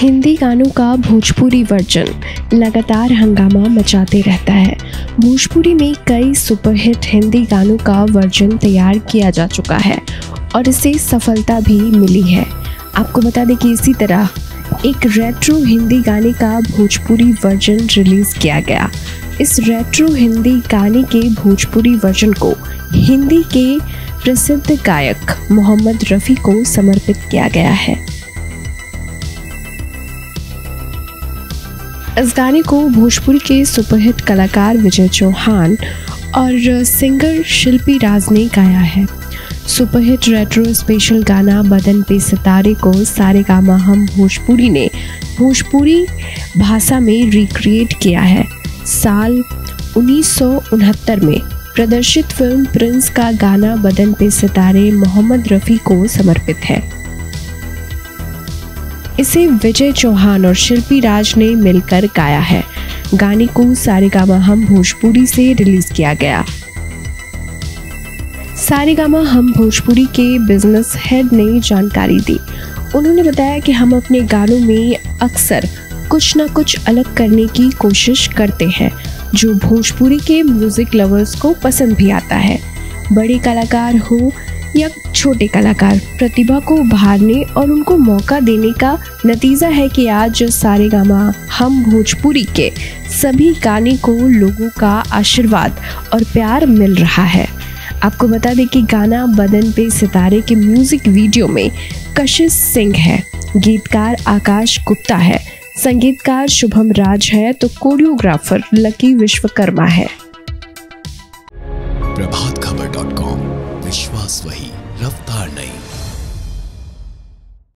हिंदी गानों का भोजपुरी वर्जन लगातार हंगामा मचाते रहता है। भोजपुरी में कई सुपरहिट हिंदी गानों का वर्जन तैयार किया जा चुका है और इसे सफलता भी मिली है। आपको बता दें कि इसी तरह एक रेट्रो हिंदी गाने का भोजपुरी वर्जन रिलीज़ किया गया। इस रेट्रो हिंदी गाने के भोजपुरी वर्जन को हिंदी के प्रसिद्ध गायक मोहम्मद रफ़ी को समर्पित किया गया है। इस गाने को भोजपुरी के सुपरहिट कलाकार विजय चौहान और सिंगर शिल्पी राज ने गाया है। सुपरहिट रेट्रो स्पेशल गाना बदन पे सितारे को सारे गामा हम भोजपुरी ने भोजपुरी भाषा में रिक्रिएट किया है। साल उन्नीस सौ उनहत्तर में प्रदर्शित फ़िल्म प्रिंस का गाना बदन पे सितारे मोहम्मद रफ़ी को समर्पित है। इसे विजय चौहान और शिल्पी राज ने मिलकर गाया है। गाने को सारेगामा हम भोजपुरी से रिलीज़ किया गया। सारेगामा हम भोजपुरी के बिज़नेस हेड ने जानकारी दी। उन्होंने बताया कि हम अपने गानों में अक्सर कुछ ना कुछ अलग करने की कोशिश करते हैं, जो भोजपुरी के म्यूज़िक लवर्स को पसंद भी आता है। बड़े कलाकार हो या छोटे कलाकार प्रतिभा को उभारने और उनको मौका देने का नतीजा है कि आज सारे गामा हम भोजपुरी के सभी गाने को लोगों का आशीर्वाद और प्यार मिल रहा है। आपको बता दें कि गाना बदन पे सितारे के म्यूज़िक वीडियो में कशिश सिंह है। गीतकार आकाश गुप्ता है। संगीतकार शुभम राज है तो कोरियोग्राफर लकी विश्वकर्मा है। प्रभात विश्वास वही रफ्तार नहीं।